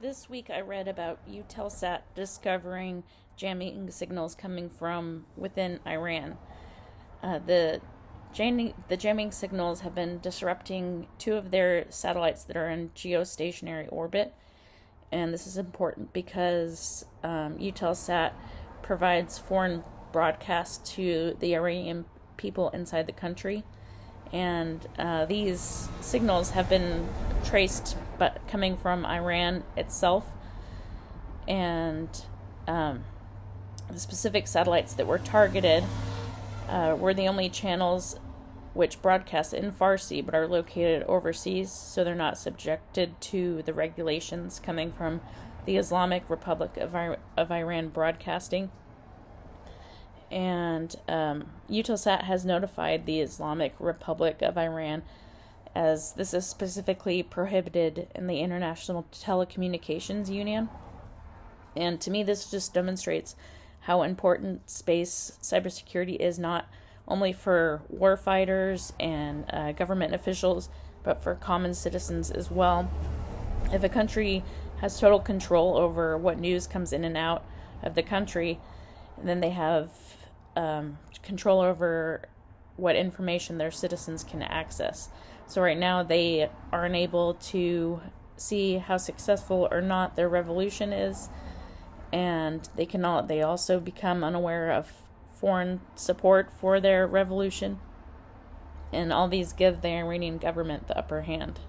this week I read about Eutelsat discovering jamming signals coming from within Iran. Uh, the jamming, the jamming signals have been disrupting two of their satellites that are in geostationary orbit, and this is important because um, provides foreign broadcasts to the Iranian people inside the country, and uh, these signals have been traced, but coming from Iran itself, and um, the specific satellites that were targeted uh, were the only channels which broadcast in Farsi but are located overseas, so they're not subjected to the regulations coming from the Islamic Republic of, of Iran Broadcasting. And um, has notified the Islamic Republic of Iran as this is specifically prohibited in the International Telecommunications Union. And to me, this just demonstrates how important space cybersecurity is not only for warfighters and uh, government officials, but for common citizens as well. If a country has total control over what news comes in and out of the country, then they have um, control over what information their citizens can access. So right now they are unable to see how successful or not their revolution is, and they cannot. They also become unaware of foreign support for their revolution, and all these give the Iranian government the upper hand.